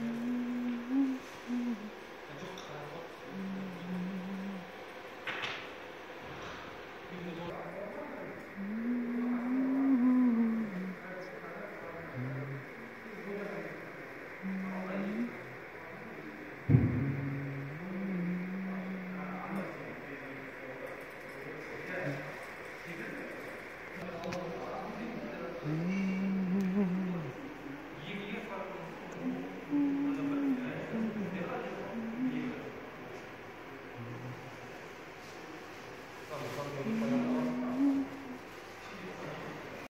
Mm-hmm.